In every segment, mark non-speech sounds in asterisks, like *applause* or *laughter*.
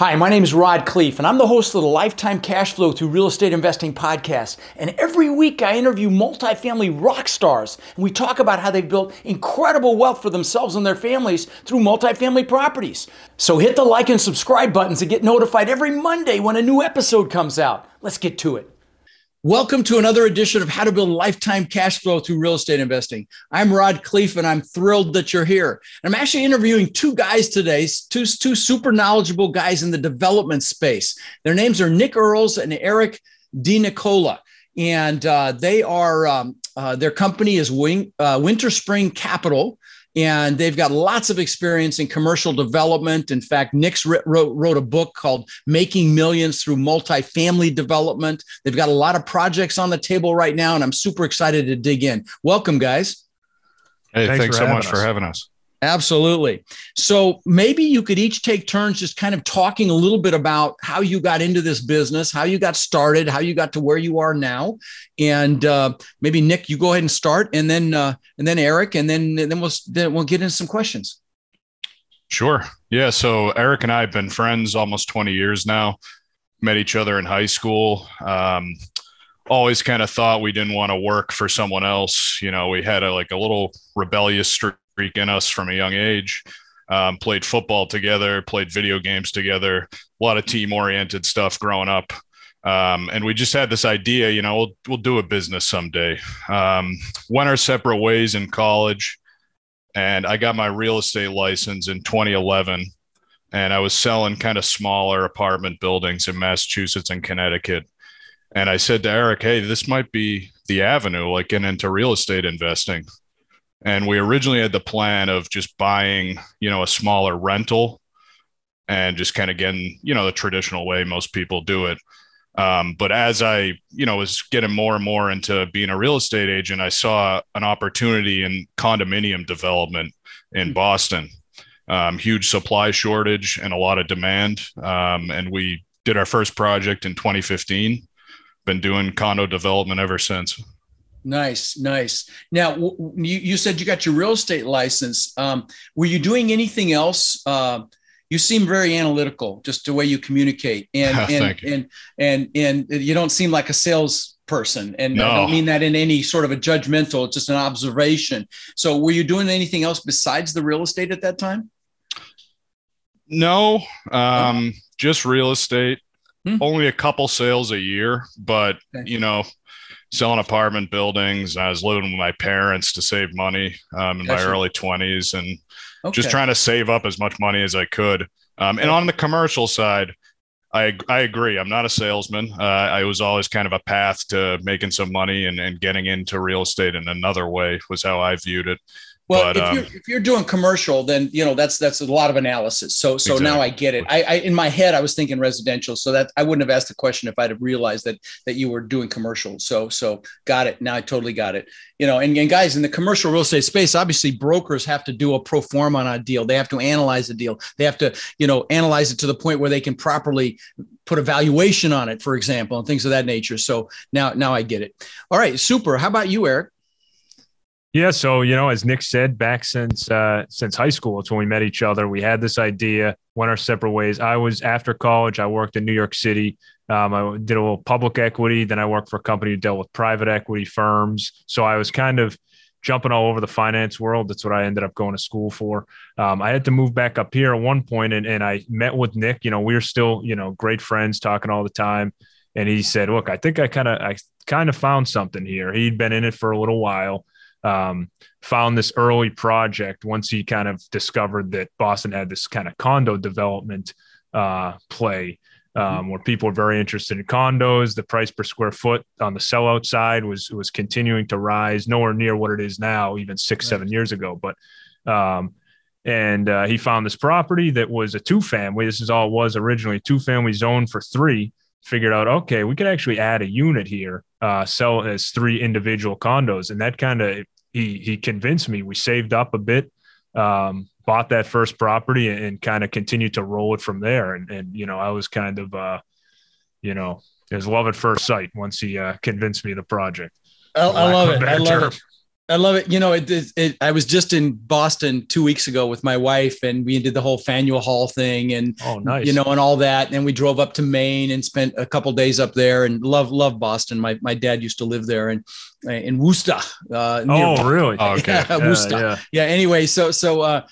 Hi, my name is Rod Khleif, and I'm the host of the Lifetime Cash Flow Through Real Estate Investing podcast. And every week I interview multifamily rock stars, and we talk about how they've built incredible wealth for themselves and their families through multifamily properties. So hit the like and subscribe buttons to get notified every Monday when a new episode comes out. Let's get to it. Welcome to another edition of How to Build Lifetime Cash Flow Through Real Estate Investing. I'm Rod Khleif, and I'm thrilled that you're here. I'm actually interviewing two guys today, two, two super knowledgeable guys in the development space. Their names are Nick Earls and Eric DiNicola. And uh, they are, um, uh, their company is Wing, uh, Winterspring Capital and they've got lots of experience in commercial development. In fact, Nick's wrote, wrote a book called Making Millions Through Multifamily Development. They've got a lot of projects on the table right now, and I'm super excited to dig in. Welcome, guys. Hey, thanks, thanks so much us. for having us. Absolutely. So maybe you could each take turns just kind of talking a little bit about how you got into this business, how you got started, how you got to where you are now, and uh, maybe Nick, you go ahead and start, and then uh, and then Eric, and then and then we'll then we'll get into some questions. Sure. Yeah. So Eric and I have been friends almost 20 years now. Met each other in high school. Um, always kind of thought we didn't want to work for someone else. You know, we had a like a little rebellious streak streak in us from a young age. Um, played football together, played video games together, a lot of team oriented stuff growing up. Um, and we just had this idea, you know, we'll, we'll do a business someday. Um, went our separate ways in college, and I got my real estate license in 2011. And I was selling kind of smaller apartment buildings in Massachusetts and Connecticut. And I said to Eric, hey, this might be the avenue, like getting into real estate investing and we originally had the plan of just buying you know a smaller rental and just kind of getting you know the traditional way most people do it. Um, but as i you know was getting more and more into being a real estate agent i saw an opportunity in condominium development in hmm. boston. Um, huge supply shortage and a lot of demand. Um, and we did our first project in 2015 been doing condo development ever since Nice, nice. Now, you, you said you got your real estate license. Um, were you doing anything else? Uh, you seem very analytical, just the way you communicate, *laughs* and and, and and and you don't seem like a salesperson. And no. I don't mean that in any sort of a judgmental. It's just an observation. So, were you doing anything else besides the real estate at that time? No, um, just real estate. Hmm. Only a couple sales a year, but okay. you know, selling apartment buildings. I was living with my parents to save money um, in gotcha. my early 20s and okay. just trying to save up as much money as I could. Um, and on the commercial side, I, I agree. I'm not a salesman. Uh, I was always kind of a path to making some money and, and getting into real estate in another way was how I viewed it. Well, but, if, um, you're, if you're doing commercial, then you know that's that's a lot of analysis. So so exactly. now I get it. I, I, in my head I was thinking residential, so that I wouldn't have asked the question if I'd have realized that that you were doing commercial. So so got it. Now I totally got it. You know, and, and guys in the commercial real estate space, obviously brokers have to do a pro forma on a deal. They have to analyze the deal. They have to you know analyze it to the point where they can properly put a valuation on it, for example, and things of that nature. So now now I get it. All right, super. How about you, Eric? Yeah, so you know, as Nick said, back since uh, since high school, it's when we met each other. We had this idea, went our separate ways. I was after college. I worked in New York City. Um, I did a little public equity. Then I worked for a company who dealt with private equity firms. So I was kind of jumping all over the finance world. That's what I ended up going to school for. Um, I had to move back up here at one point, and, and I met with Nick. You know, we were still you know great friends, talking all the time. And he said, "Look, I think I kind of I kind of found something here. He'd been in it for a little while." Um, found this early project once he kind of discovered that Boston had this kind of condo development uh, play um, where people were very interested in condos. The price per square foot on the sellout side was was continuing to rise, nowhere near what it is now, even six right. seven years ago. But um, and uh, he found this property that was a two family. This is all it was originally two family zone for three. Figured out okay, we could actually add a unit here, uh, sell as three individual condos, and that kind of he he convinced me. We saved up a bit, um, bought that first property, and, and kind of continued to roll it from there. And and you know, I was kind of uh, you know, it was love at first sight once he uh, convinced me the project. I, I love it. I love term. it. I love it. You know, it, it, it, I was just in Boston two weeks ago with my wife, and we did the whole Faneuil Hall thing, and oh, nice, you know, and all that. And we drove up to Maine and spent a couple days up there, and love love Boston. My my dad used to live there, and in Worcester. Uh, oh, really? *laughs* Oh, okay, yeah, Worcester. Yeah. yeah. Anyway, so so uh,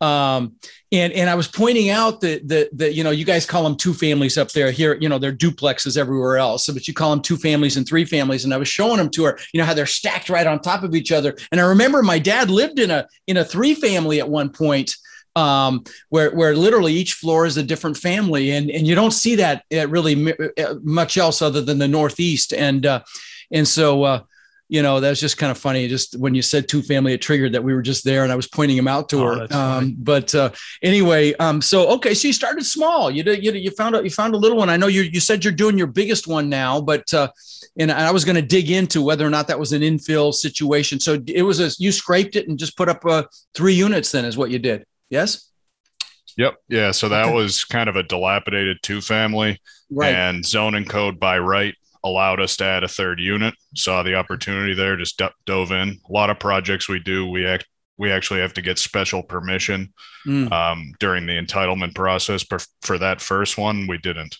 um, and and I was pointing out that that that you know you guys call them two families up there. Here, you know, they're duplexes everywhere else. But you call them two families and three families. And I was showing them to her, you know, how they're stacked right on top of each other. And I remember my dad lived in a in a three family at one point um, where where literally each floor is a different family, and and you don't see that uh, really uh, much else other than the Northeast, and uh, and so uh, you know, that was just kind of funny. Just when you said two family, it triggered that we were just there and I was pointing him out to oh, her. Um, but uh, anyway, um, so, okay. So you started small, you did, you, you found out, you found a little one. I know you, you said you're doing your biggest one now, but, uh, and I was going to dig into whether or not that was an infill situation. So it was a, you scraped it and just put up uh, three units then is what you did. Yes. Yep. Yeah. So that okay. was kind of a dilapidated two family right. and zoning code by right allowed us to add a third unit. Saw the opportunity there, just dove in. A lot of projects we do, we act, we actually have to get special permission mm. um, during the entitlement process. But for that first one, we didn't.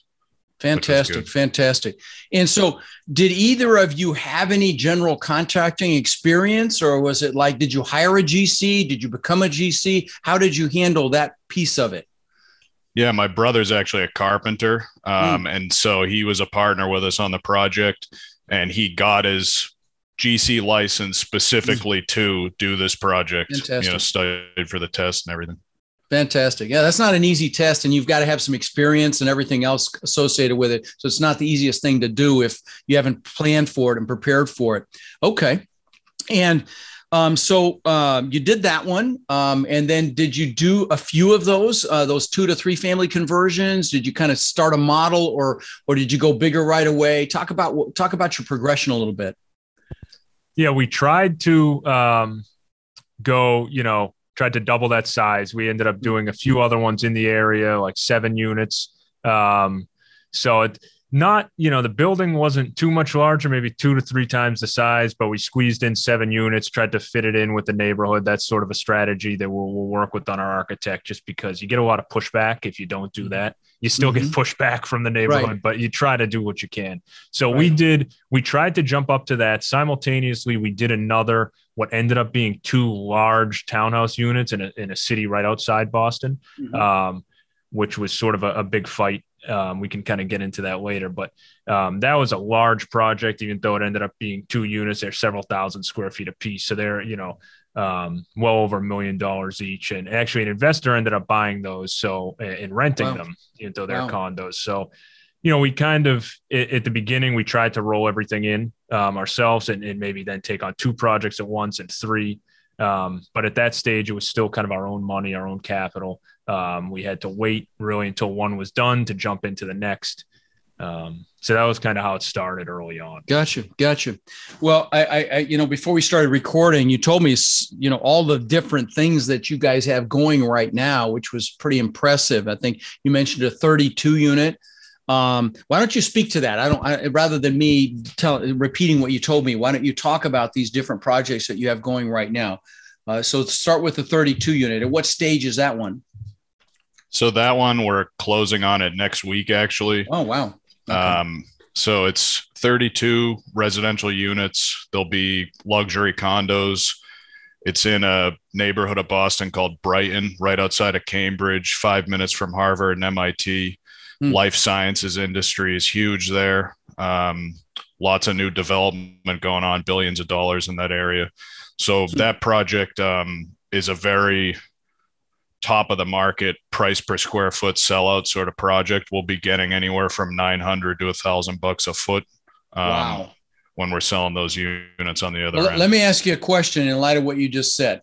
Fantastic, fantastic. And so, did either of you have any general contracting experience, or was it like, did you hire a GC? Did you become a GC? How did you handle that piece of it? Yeah, my brother's actually a carpenter. Um, mm. And so he was a partner with us on the project and he got his GC license specifically mm. to do this project, Fantastic. you know, studied for the test and everything. Fantastic. Yeah, that's not an easy test, and you've got to have some experience and everything else associated with it. So it's not the easiest thing to do if you haven't planned for it and prepared for it. Okay. And um, so uh, you did that one, um, and then did you do a few of those, uh, those two to three family conversions? Did you kind of start a model, or or did you go bigger right away? Talk about talk about your progression a little bit. Yeah, we tried to um, go, you know, tried to double that size. We ended up doing a few other ones in the area, like seven units. Um, so it, not you know the building wasn't too much larger maybe two to three times the size but we squeezed in seven units tried to fit it in with the neighborhood that's sort of a strategy that we'll, we'll work with on our architect just because you get a lot of pushback if you don't do mm-hmm. that you still mm-hmm. get pushback from the neighborhood right. but you try to do what you can so right. we did we tried to jump up to that simultaneously we did another what ended up being two large townhouse units in a, in a city right outside boston mm-hmm. um, which was sort of a, a big fight um, we can kind of get into that later, but um, that was a large project, even though it ended up being two units. They're several thousand square feet a piece, so they're you know um, well over a million dollars each. And actually, an investor ended up buying those, so and renting wow. them, even though they're wow. condos. So you know, we kind of at the beginning we tried to roll everything in um, ourselves and, and, maybe then take on two projects at once and three. Um, but at that stage, it was still kind of our own money, our own capital. Um, we had to wait really until one was done to jump into the next. Um, so that was kind of how it started early on. Gotcha, gotcha. Well, I, I, you know, before we started recording, you told me, you know, all the different things that you guys have going right now, which was pretty impressive. I think you mentioned a 32 unit. Um, why don't you speak to that? I don't, I, rather than me tell, repeating what you told me, why don't you talk about these different projects that you have going right now? Uh, so start with the 32 unit. At what stage is that one? So that one we're closing on it next week, actually. Oh wow! Okay. Um, so it's 32 residential units. There'll be luxury condos. It's in a neighborhood of Boston called Brighton, right outside of Cambridge, five minutes from Harvard and MIT. Hmm. Life sciences industry is huge there. Um, lots of new development going on, billions of dollars in that area. So hmm. that project um, is a very top of the market price per square foot sellout sort of project, we'll be getting anywhere from 900 to a thousand bucks a foot. Um, wow. When we're selling those units on the other well, end. Let me ask you a question in light of what you just said.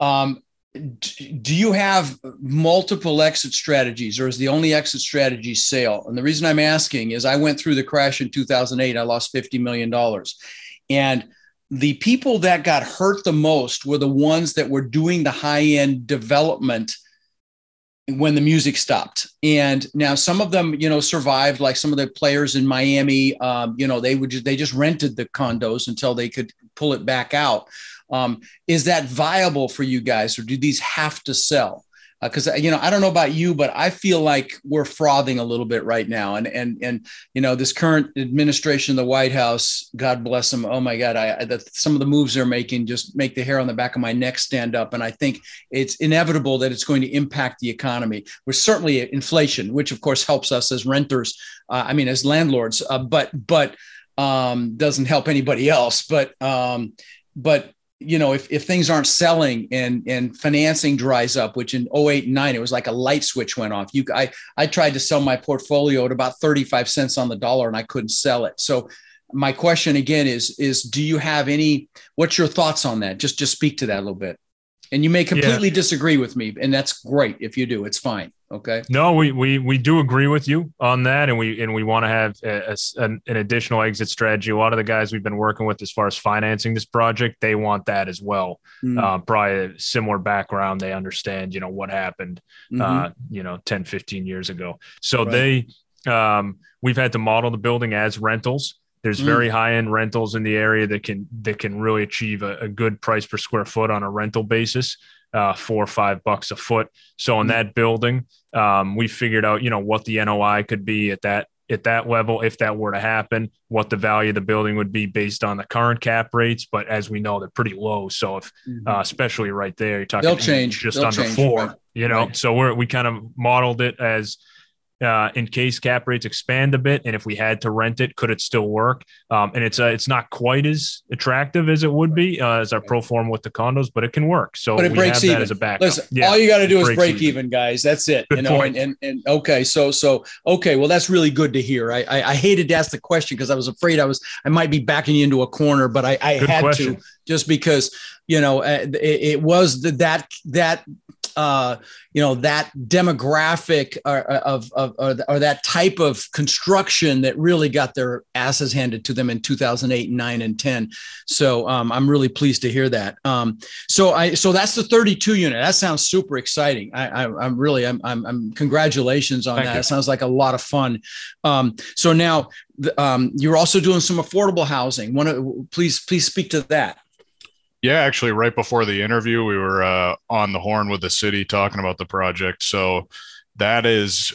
Um, do you have multiple exit strategies or is the only exit strategy sale? And the reason I'm asking is I went through the crash in 2008. I lost $50 million. And the people that got hurt the most were the ones that were doing the high end development when the music stopped. And now some of them, you know, survived. Like some of the players in Miami, um, you know, they would just, they just rented the condos until they could pull it back out. Um, is that viable for you guys, or do these have to sell? Because uh, you know I don't know about you, but I feel like we're frothing a little bit right now, and and and you know this current administration, the White House, God bless them. Oh my God, I, I some of the moves they're making just make the hair on the back of my neck stand up, and I think it's inevitable that it's going to impact the economy. We're certainly inflation, which of course helps us as renters. Uh, I mean, as landlords, uh, but but um, doesn't help anybody else. But um, but you know, if, if things aren't selling and and financing dries up, which in 08 and 9, it was like a light switch went off. You I I tried to sell my portfolio at about 35 cents on the dollar and I couldn't sell it. So my question again is is do you have any what's your thoughts on that? Just just speak to that a little bit. And you may completely yeah. disagree with me, and that's great if you do. It's fine. Okay. No, we we we do agree with you on that, and we and we want to have a, a, an, an additional exit strategy. A lot of the guys we've been working with as far as financing this project, they want that as well. Mm. Uh, probably a similar background. They understand, you know, what happened, mm-hmm. uh, you know, 10, 15 years ago. So right. they, um, we've had to model the building as rentals. There's mm. very high end rentals in the area that can that can really achieve a, a good price per square foot on a rental basis uh, four or five bucks a foot. So in mm-hmm. that building, um, we figured out, you know, what the NOI could be at that at that level if that were to happen, what the value of the building would be based on the current cap rates. But as we know, they're pretty low. So if, mm-hmm. uh, especially right there, you're talking They'll change just They'll under change, four. Right. You know, right. so we're we kind of modeled it as uh, in case cap rates expand a bit, and if we had to rent it, could it still work? Um, and it's uh, it's not quite as attractive as it would be uh, as our pro form with the condos, but it can work. So but it breaks even as a backup. Listen, yeah, all you got to do is break even. even. guys. That's it. Good you know, and, and, and okay, so so okay, well that's really good to hear. I I, I hated to ask the question because I was afraid I was I might be backing you into a corner, but I, I had question. to just because you know uh, it, it was the, that that uh, you know that demographic or, uh, of, of or, or, that type of construction that really got their asses handed to them in 2008 9 and 10 so um, i'm really pleased to hear that. Um, so i so that's the 32 unit. That sounds super exciting. I, I am really I'm, I'm, I'm, congratulations on Thank that. you. it sounds like a lot of fun. Um, so now um, you're also doing some affordable housing. To please please speak to that yeah, actually, right before the interview, we were uh, on the horn with the city talking about the project. So that is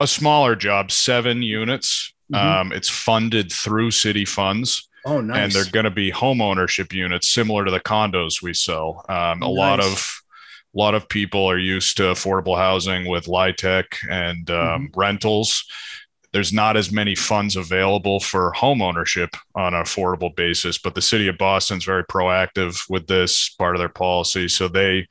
a smaller job, seven units. Mm-hmm. Um, it's funded through city funds. Oh, nice. And they're going to be home ownership units similar to the condos we sell. Um, a nice. lot of a lot of people are used to affordable housing with LIHTC and um, mm-hmm. rentals there's not as many funds available for home ownership on an affordable basis. But the city of Boston's very proactive with this part of their policy. So they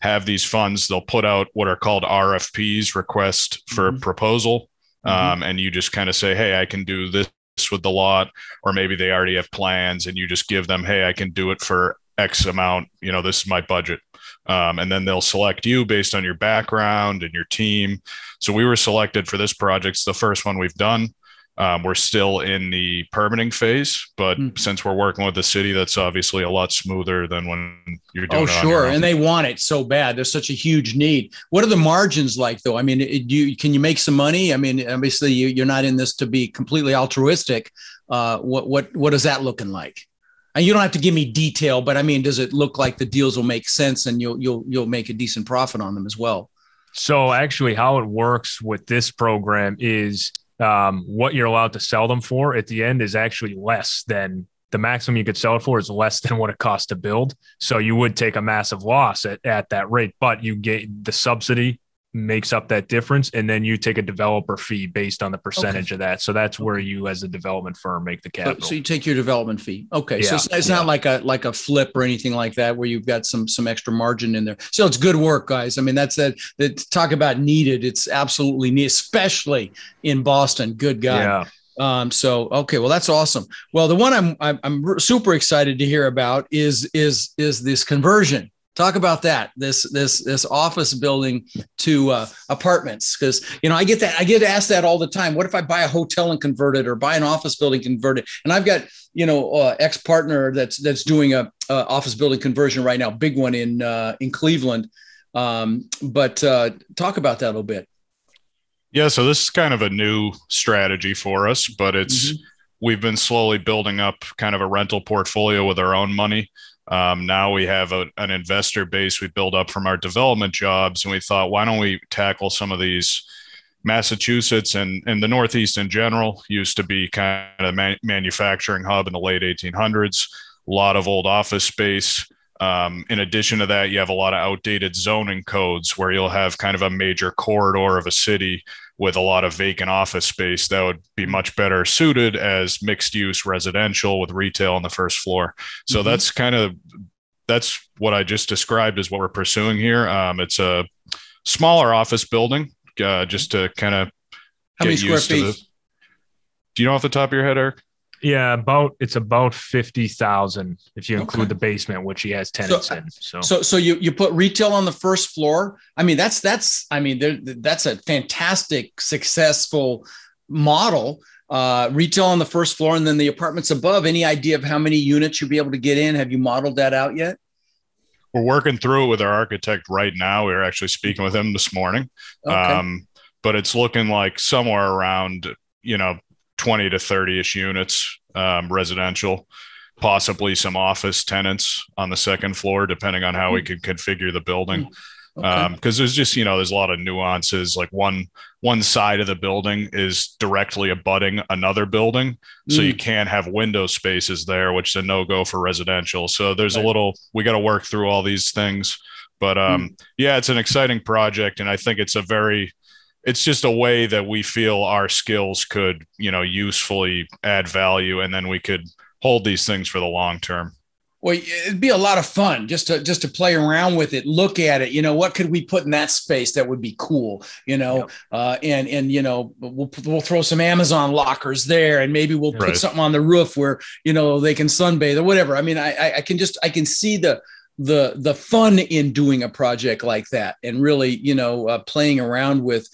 have these funds. They'll put out what are called RFPs, request for mm-hmm. proposal. Mm-hmm. Um, and you just kind of say, hey, I can do this with the lot, or maybe they already have plans and you just give them, hey, I can do it for X amount. You know, this is my budget. Um, and then they'll select you based on your background and your team. So we were selected for this project. It's the first one we've done. Um, we're still in the permitting phase, but mm. since we're working with the city, that's obviously a lot smoother than when you're doing. Oh, sure, and they want it so bad. There's such a huge need. What are the margins like, though? I mean, do you, can you make some money? I mean, obviously, you, are not in this to be completely altruistic. Uh, what what what is that looking like? And you don't have to give me detail, but I mean, does it look like the deals will make sense and you'll you'll you'll make a decent profit on them as well? So actually, how it works with this program is um, what you're allowed to sell them for at the end is actually less than the maximum you could sell it for is less than what it costs to build. So you would take a massive loss at, at that rate, but you get the subsidy makes up that difference and then you take a developer fee based on the percentage okay. of that so that's where you as a development firm make the capital so, so you take your development fee okay yeah. so it's, it's yeah. not like a like a flip or anything like that where you've got some some extra margin in there so it's good work guys i mean that's that that talk about needed it's absolutely needed especially in boston good guy yeah. Um, so okay, well that's awesome. Well, the one I'm, I'm I'm super excited to hear about is is is this conversion talk about that this this this office building to uh, apartments because you know i get that i get asked that all the time. What if i buy a hotel and convert it or buy an office building convert it? And i've got you know uh, ex partner that's that's doing a, a, office building conversion right now big one in uh, in cleveland. Um, but uh, talk about that a little bit. Yeah so this is kind of a new strategy for us but it's mm-hmm. we've been slowly building up kind of a rental portfolio with our own money. Um, now we have a, an investor base we build up from our development jobs, and we thought, why don't we tackle some of these? Massachusetts and, and the Northeast in general used to be kind of a man- manufacturing hub in the late 1800s. A lot of old office space. Um, in addition to that, you have a lot of outdated zoning codes where you'll have kind of a major corridor of a city with a lot of vacant office space that would be much better suited as mixed use residential with retail on the first floor. So mm-hmm. that's kind of that's what I just described as what we're pursuing here. Um, it's a smaller office building, uh, just to kind of how many square feet? The, do you know off the top of your head, Eric? Yeah, about it's about fifty thousand if you include okay. the basement, which he has tenants so, in. So, so, so you you put retail on the first floor. I mean, that's that's I mean, that's a fantastic, successful model. Uh, retail on the first floor, and then the apartments above. Any idea of how many units you'll be able to get in? Have you modeled that out yet? We're working through it with our architect right now. We are actually speaking with him this morning. Okay. Um, but it's looking like somewhere around you know 20 to 30 ish units um, residential, possibly some office tenants on the second floor, depending on how we hmm. can configure the building. Hmm. Okay. Um, because there's just you know there's a lot of nuances. Like one one side of the building is directly abutting another building, so mm. you hmm. can't have window spaces there, which is a no go for residential. So there's right. a little we got to work through all these things. But um, mm. yeah, it's an exciting project, and I think it's a very it's just a way that we feel our skills could, you know, usefully add value, and then we could hold these things for the long term. Well, it'd be a lot of fun just to just to play around with it, look at it. You know, what could we put in that space that would be cool? You know, yep. uh, and and you know, we'll we'll throw some Amazon lockers there, and maybe we'll put right. something on the roof where you know they can sunbathe or whatever. I mean, I I can just I can see the the the fun in doing a project like that, and really you know uh, playing around with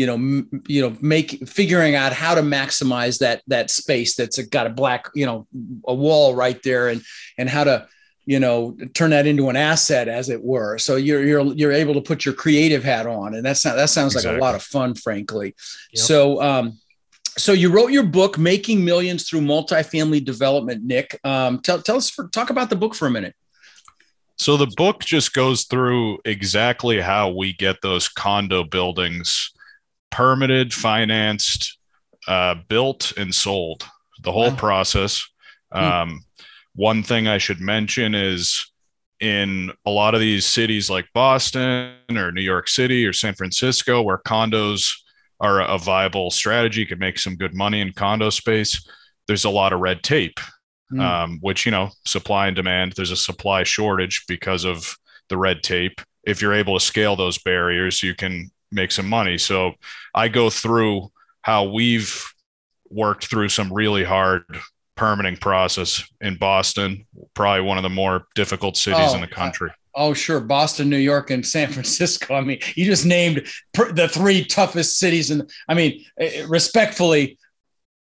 you know, m- you know, make figuring out how to maximize that that space that's got a black, you know, a wall right there, and and how to you know turn that into an asset as it were so you're you're you're able to put your creative hat on and that's not that sounds exactly. like a lot of fun frankly yep. so um so you wrote your book making millions through multifamily development nick um tell, tell us for, talk about the book for a minute so the book just goes through exactly how we get those condo buildings permitted, financed, uh, built, and sold. The whole wow. process. Hmm. Um, one thing I should mention is in a lot of these cities like Boston or New York City or San Francisco, where condos are a viable strategy, could make some good money in condo space. There's a lot of red tape, mm. um, which, you know, supply and demand, there's a supply shortage because of the red tape. If you're able to scale those barriers, you can make some money. So I go through how we've worked through some really hard permitting process in Boston, probably one of the more difficult cities oh, in the country. Oh, sure. Boston, New York, and San Francisco. I mean, you just named the three toughest cities. And I mean, eh, respectfully,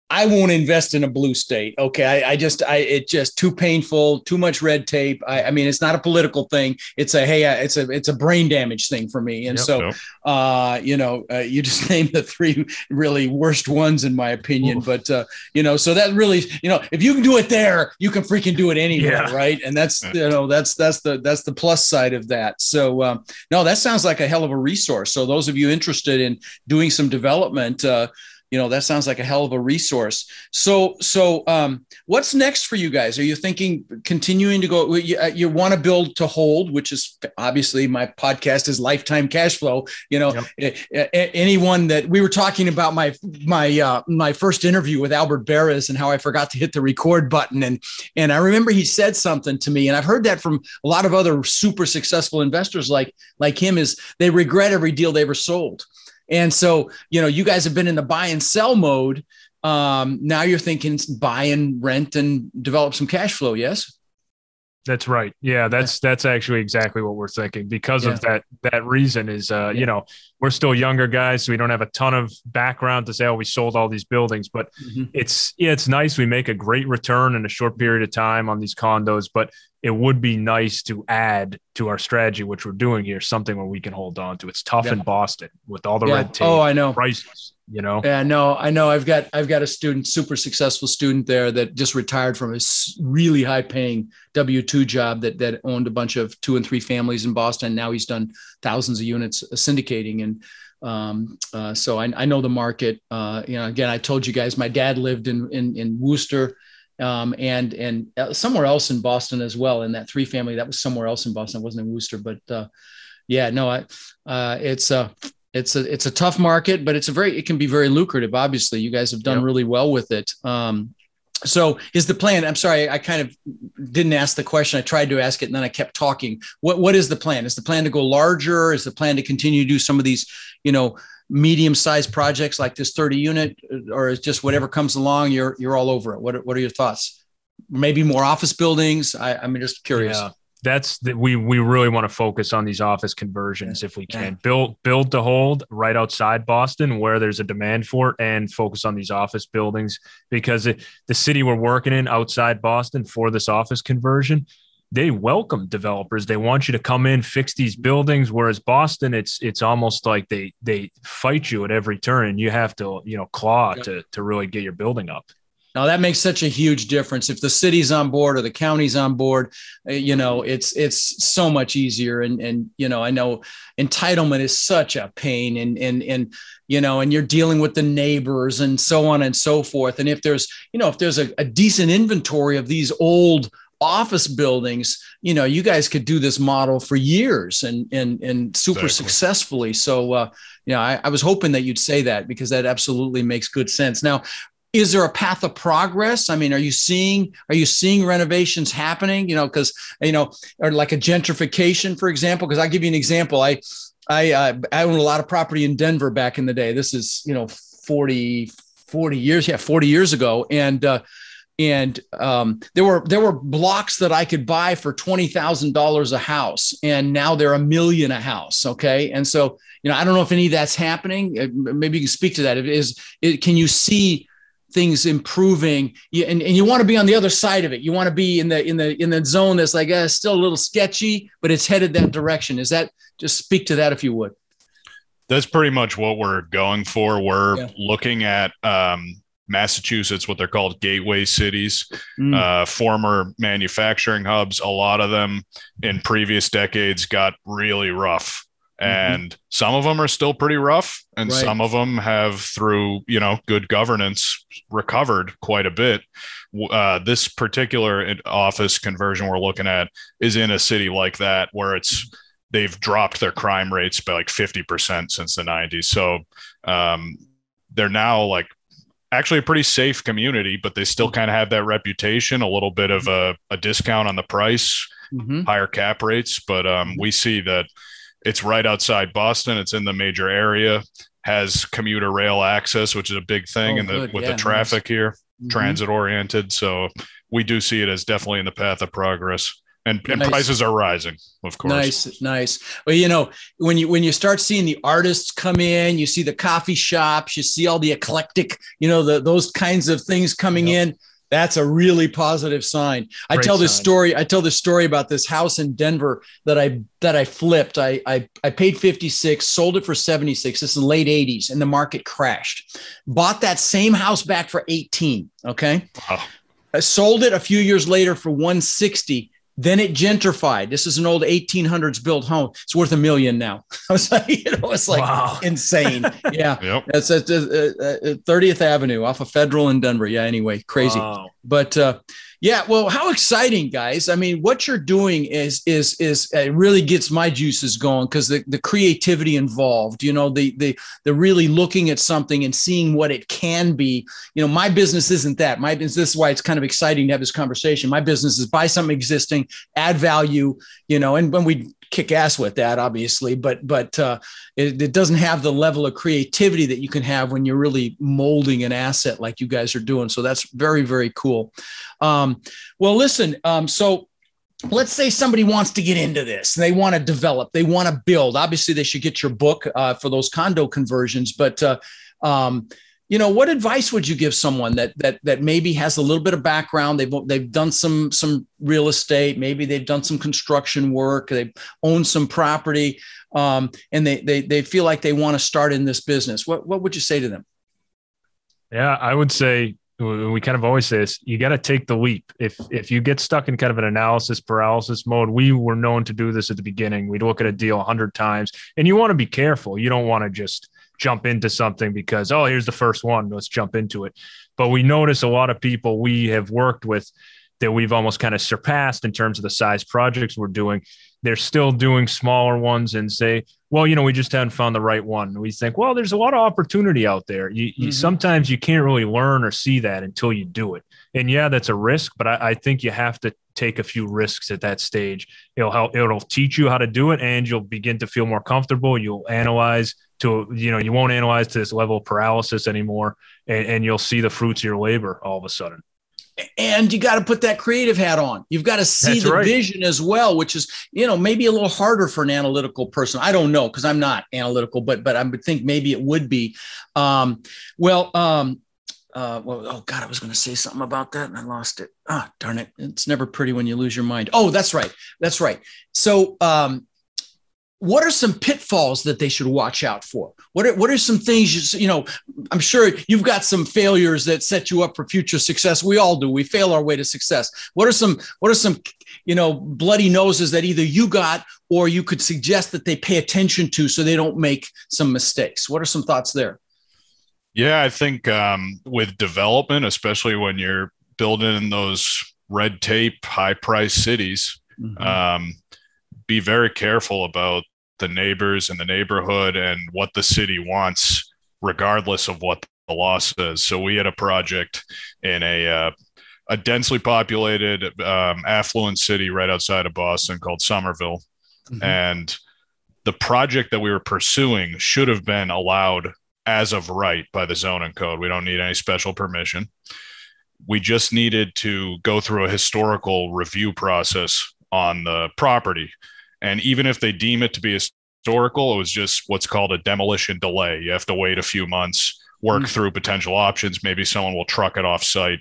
I won't invest in a blue state. Okay. I, I, just, I, it just too painful, too much red tape. I, I mean, it's not a political thing. It's a, Hey, uh, it's a, it's a brain damage thing for me. And yep, so, yep. uh, you know, uh, you just *laughs* named the three really worst ones in my opinion, Oof. but, uh, you know, so that really, you know, if you can do it there, you can freaking do it anywhere. Yeah. Right. And that's, you know, that's, that's the, that's the plus side of that. So, um, no, that sounds like a hell of a resource. So those of you interested in doing some development, uh, you know that sounds like a hell of a resource. So so um, what's next for you guys? Are you thinking continuing to go you, uh, you want to build to hold which is obviously my podcast is lifetime cash flow you know? Yep. anyone that we were talking about my my uh, my first interview with albert Berriz and how i forgot to hit the record button. And and i remember he said something to me and i've heard that from a lot of other super successful investors like like him is they regret every deal they ever sold and so, you know, you guys have been in the buy and sell mode. Um, now you're thinking buy and rent and develop some cash flow. Yes. That's right. Yeah, that's that's actually exactly what we're thinking because yeah. of that that reason is uh, yeah. you know, we're still younger guys, so we don't have a ton of background to say, oh, we sold all these buildings. But mm-hmm. it's yeah, it's nice. We make a great return in a short period of time on these condos, but it would be nice to add to our strategy, which we're doing here, something where we can hold on to. It's tough yeah. in Boston with all the red tape. Oh, I know. Prices you know. Yeah, no, I know. I've got I've got a student, super successful student there that just retired from a really high paying W two job that that owned a bunch of two and three families in Boston. Now he's done thousands of units syndicating and. Um, uh, so I, I, know the market. Uh, you know, again, I told you guys, my dad lived in in, in Worcester, um, and and uh, somewhere else in Boston as well. In that three family, that was somewhere else in Boston. It wasn't in Worcester, but uh, yeah, no, I, uh, it's a it's a it's a tough market, but it's a very it can be very lucrative. Obviously, you guys have done yep. really well with it. Um, so is the plan? I'm sorry, I kind of didn't ask the question. I tried to ask it, and then I kept talking. What what is the plan? Is the plan to go larger? Is the plan to continue to do some of these, you know? medium sized projects like this 30 unit or is just whatever comes along you're you're all over it what, what are your thoughts maybe more office buildings I, i'm just curious yeah that's that we we really want to focus on these office conversions if we can yeah. build build to hold right outside boston where there's a demand for it and focus on these office buildings because it, the city we're working in outside boston for this office conversion they welcome developers. They want you to come in, fix these buildings. Whereas Boston, it's it's almost like they they fight you at every turn, and you have to you know claw to to really get your building up. Now that makes such a huge difference. If the city's on board or the county's on board, uh, you know, it's it's so much easier. And and you know, I know entitlement is such a pain, and and and you know, and you're dealing with the neighbors and so on and so forth. And if there's you know if there's a, a decent inventory of these old office buildings you know you guys could do this model for years and and and super exactly. successfully so uh you know I, I was hoping that you'd say that because that absolutely makes good sense now is there a path of progress i mean are you seeing are you seeing renovations happening you know because you know or like a gentrification for example because i'll give you an example i i uh, i own a lot of property in denver back in the day this is you know 40 40 years yeah 40 years ago and uh and um, there were there were blocks that I could buy for twenty thousand dollars a house, and now they're a million a house. Okay, and so you know I don't know if any of that's happening. Uh, maybe you can speak to that. It is it, can you see things improving and, and you want to be on the other side of it you want to be in the in the in the zone that's like uh, still a little sketchy but it's headed that direction is that just speak to that if you would that's pretty much what we're going for we're yeah. looking at um, Massachusetts, what they're called gateway cities, mm. uh, former manufacturing hubs. A lot of them in previous decades got really rough. Mm-hmm. And some of them are still pretty rough, and right. some of them have, through you know good governance, recovered quite a bit. Uh, this particular office conversion we're looking at is in a city like that, where it's they've dropped their crime rates by like 50% since the 90s. So um, they're now like actually a pretty safe community, but they still kind of have that reputation, a little bit of a, a discount on the price, mm-hmm. higher cap rates. But um, we see that it's right outside Boston. It's in the major area, has commuter rail access, which is a big thing, oh, with yeah, the traffic nice. here, mm-hmm. transit oriented. So we do see it as definitely in the path of progress and, and nice. prices are rising of course nice nice well you know when you when you start seeing the artists come in you see the coffee shops you see all the eclectic you know the those kinds of things coming yep. in that's a really positive sign. Great i tell this sign. story i tell this story about this house in denver that i that i flipped. I i, I paid 56 sold it for 76 this is late 80s and the market crashed. Bought that same house back for 18 okay? Wow. I sold it a few years later for 160 then it gentrified. This is an old 1800s built home. It's worth a million now. *laughs* I was like, you know, it's like wow. *laughs* insane. Yeah. yep. It's at uh, uh, 30th Avenue off of Federal in Denver. Yeah. Anyway, crazy. Wow. But uh, yeah, well, how exciting, guys! I mean, what you're doing is is is it really gets my juices going because the, the creativity involved, you know, the the the really looking at something and seeing what it can be. You know, my business isn't that. My business this is why it's kind of exciting to have this conversation. My business is buy something existing, add value, you know, and when we kick ass with that, obviously, but but uh, it, it, doesn't have the level of creativity that you can have when you're really molding an asset like you guys are doing. So that's very very cool. Um, well, listen, um, so. Let's say somebody wants to get into this and they want to develop, they want to build. Obviously, they should get your book uh, for those condo conversions. But uh, um, you know what advice would you give someone that that that maybe has a little bit of background they've they've done some some real estate maybe they've done some construction work they own some property um, and they, they they feel like they want to start in this business what what would you say to them Yeah, I would say we kind of always say this you got to take the leap. If if you get stuck in kind of an analysis paralysis mode we were known to do this at the beginning. We'd look at a deal 100 times and you want to be careful. You don't want to just jump into something because oh here's the first one let's jump into it. But we notice a lot of people we have worked with that we've almost kind of surpassed in terms of the size projects we're doing they're still doing smaller ones and say, well, you know, we just haven't found the right one. We think, well, there's a lot of opportunity out there. You, mm-hmm. you sometimes you can't really learn or see that until you do it. And yeah, that's a risk, but I, I, think you have to take a few risks at that stage. It'll help. It'll teach you how to do it, and you'll begin to feel more comfortable. You'll analyze to, you know, you won't analyze to this level of paralysis anymore, and, and you'll see the fruits of your labor all of a sudden and you got to put that creative hat on. You've got to see That's the right. vision as well, which is, you know, maybe a little harder for an analytical person. I don't know because I'm not analytical, but but I would think maybe it would be. Um, well, um, uh, well, oh God, I was going to say something about that and I lost it. Ah, darn it! It's never pretty when you lose your mind. Oh, that's right, that's right. So, um, what are some pitfalls that they should watch out for? What are, what are some things you, you know? I'm sure you've got some failures that set you up for future success. We all do. We fail our way to success. What are some what are some you know bloody noses that either you got or you could suggest that they pay attention to so they don't make some mistakes? What are some thoughts there? Yeah, I think um, with development, especially when you're building in those red tape, high price cities. Mm-hmm. Um, be very careful about the neighbors and the neighborhood and what the city wants, regardless of what the law says. So we had a project in a uh, a densely populated, um, affluent city right outside of Boston called Somerville, mm-hmm. and the project that we were pursuing should have been allowed as of right by the zoning code. We don't need any special permission. We just needed to go through a historical review process on the property and even if they deem it to be historical, it was just what's called a demolition delay. You have to wait a few months, work mm-hmm. through potential options. Maybe someone will truck it off site.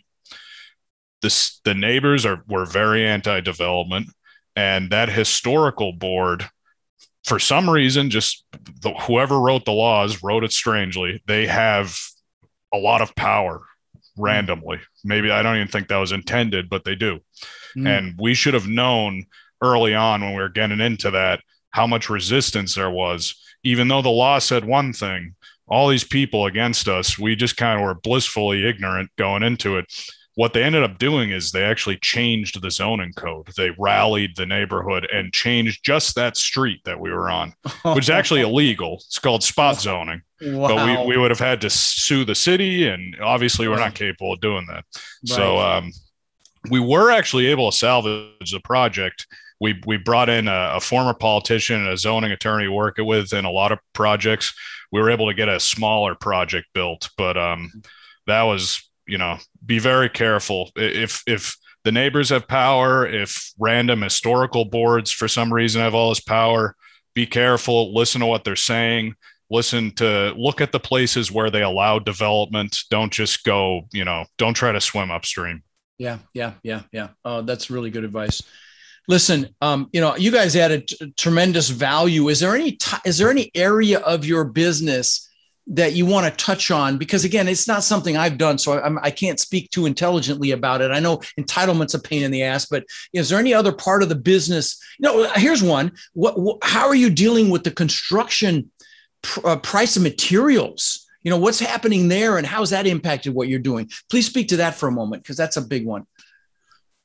This, the neighbors are were very anti-development, and that historical board, for some reason, just the, whoever wrote the laws wrote it strangely. They have a lot of power randomly. Maybe I don't even think that was intended, but they do. Mm. And we should have known early on when we were getting into that how much resistance there was. Even though the law said one thing all these people against us we just kind of were blissfully ignorant going into it. What they ended up doing is they actually changed the zoning code. They rallied the neighborhood and changed just that street that we were on which is actually *laughs* illegal. It's called spot zoning. Wow. but we, we would have had to sue the city and obviously we're not capable of doing that. Right. so um, we were actually able to salvage the project we we brought in a, a former politician and a zoning attorney working with in a lot of projects. We were able to get a smaller project built, but um, that was you know be very careful if if the neighbors have power, if random historical boards for some reason have all this power, be careful, listen to what they're saying, listen to look at the places where they allow development. Don't just go, you know, don't try to swim upstream. Yeah, yeah, yeah, yeah. Oh, that's really good advice. Listen, um, you know, you guys added t- tremendous value. Is there any t- is there any area of your business that you want to touch on? Because again, it's not something I've done, so I'm, I can not speak too intelligently about it. I know entitlement's a pain in the ass, but is there any other part of the business? Know, here's one. What, what how are you dealing with the construction pr- uh, price of materials? You know, what's happening there, and how's that impacted what you're doing? Please speak to that for a moment, because that's a big one.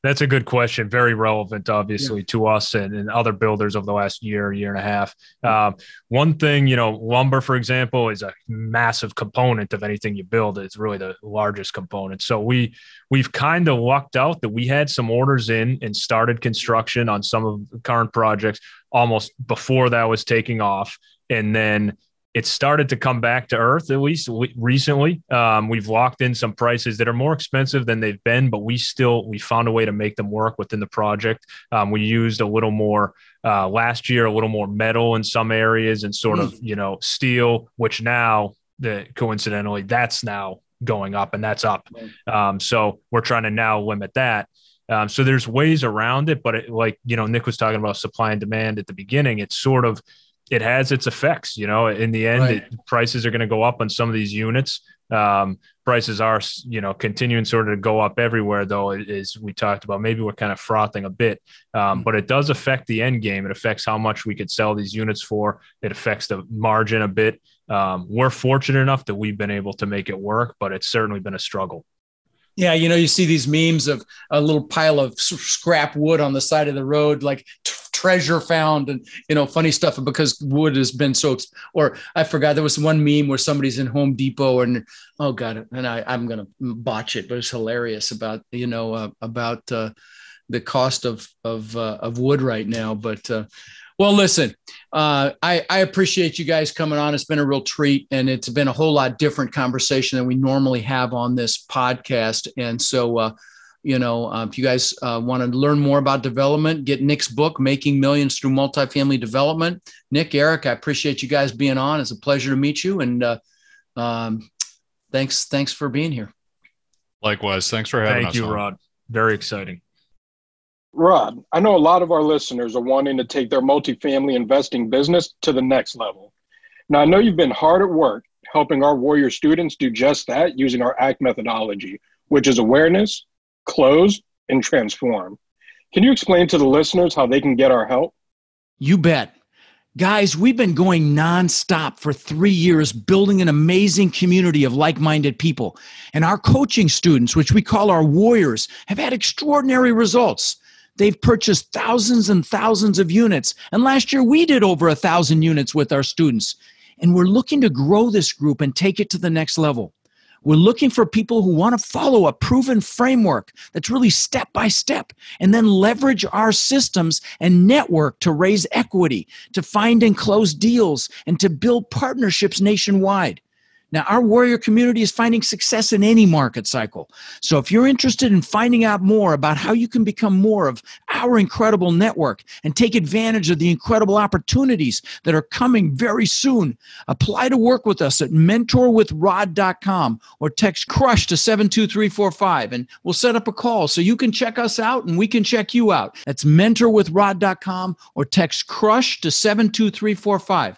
That's a good question. Very relevant, obviously, yeah. to us and, and, other builders over the last year, year and a half. Um, one thing, you know, lumber, for example, is a massive component of anything you build. It's really the largest component. So we we've kind of lucked out that we had some orders in and started construction on some of the current projects almost before that was taking off, and then it started to come back to earth at least recently. Um, we've locked in some prices that are more expensive than they've been but we still we found a way to make them work within the project. Um, we used a little more uh, last year a little more metal in some areas and sort of hmm. you know steel which now the coincidentally that's now going up and that's up. Um, so we're trying to now limit that. Um, so there's ways around it but it, like you know nick was talking about supply and demand at the beginning. It's sort of it has its effects. You know, in the end, right. it, prices are going to go up on some of these units. Um, prices are, you know, continuing sort of to go up everywhere, though, as we talked about. Maybe we're kind of frothing a bit, um, mm-hmm. but it does affect the end game. It affects how much we could sell these units for. It affects the margin a bit. Um, we're fortunate enough that we've been able to make it work, but it's certainly been a struggle. Yeah, you know, you see these memes of a little pile of scrap wood on the side of the road, like treasure found, and you know, funny stuff because wood has been so. Or I forgot there was one meme where somebody's in Home Depot and oh god, and I I'm gonna botch it, but it's hilarious about you know uh, about uh, the cost of of uh, of wood right now, but. Uh, well, listen, uh, I, I, appreciate you guys coming on. It's been a real treat, and it's been a whole lot different conversation than we normally have on this podcast. And so, uh, you know, uh, if you guys uh, want to learn more about development, get Nick's book, Making Millions Through Multifamily Development. Nick, Eric, I appreciate you guys being on. It's a pleasure to meet you, and uh, um, thanks thanks for being here. Likewise, thanks for having Thank us. Thank you, on. Rod. Very exciting. Rod, I know a lot of our listeners are wanting to take their multifamily investing business to the next level. Now, I know you've been hard at work helping our Warrior students do just that using our ACT methodology, which is awareness, close, and transform. Can you explain to the listeners how they can get our help? You bet. Guys, we've been going nonstop for three years, building an amazing community of like minded people. And our coaching students, which we call our warriors, have had extraordinary results. They've purchased thousands and thousands of units. And last year we did over a thousand units with our students. And we're looking to grow this group and take it to the next level. We're looking for people who want to follow a proven framework that's really step by step and then leverage our systems and network to raise equity, to find and close deals, and to build partnerships nationwide. Now, our warrior community is finding success in any market cycle. So, if you're interested in finding out more about how you can become more of our incredible network and take advantage of the incredible opportunities that are coming very soon, apply to work with us at mentorwithrod.com or text crush to 72345 and we'll set up a call so you can check us out and we can check you out. That's mentorwithrod.com or text crush to 72345.